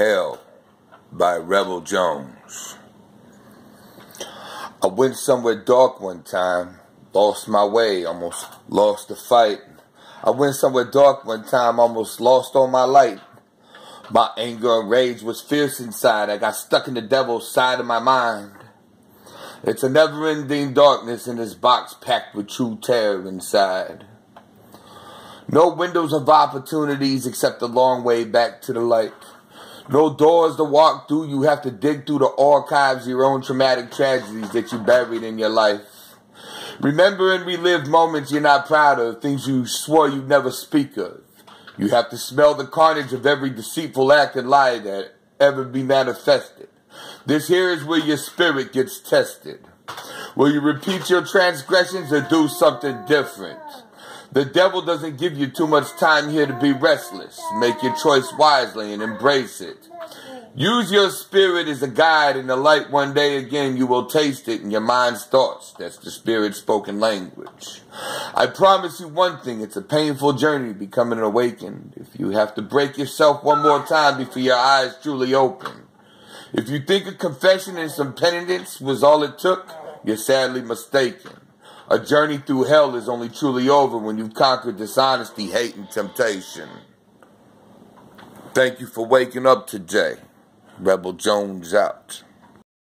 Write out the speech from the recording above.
Hell by Rebel Jones. I went somewhere dark one time, lost my way, almost lost the fight. I went somewhere dark one time, almost lost all my light. My anger and rage was fierce inside. I got stuck in the devil's side of my mind. It's a never ending darkness in this box packed with true terror inside. No windows of opportunities except the long way back to the light. No doors to walk through. You have to dig through the archives, of your own traumatic tragedies that you buried in your life. Remember and relive moments you're not proud of, things you swore you'd never speak of. You have to smell the carnage of every deceitful act and lie that ever be manifested. This here is where your spirit gets tested. Will you repeat your transgressions or do something different? The devil doesn't give you too much time here to be restless. Make your choice wisely and embrace it. Use your spirit as a guide in the light one day again you will taste it in your mind's thoughts. That's the spirit spoken language. I promise you one thing, it's a painful journey becoming awakened. If you have to break yourself one more time before your eyes truly open. If you think a confession and some penitence was all it took, you're sadly mistaken. A journey through hell is only truly over when you've conquered dishonesty, hate, and temptation. Thank you for waking up today. Rebel Jones out.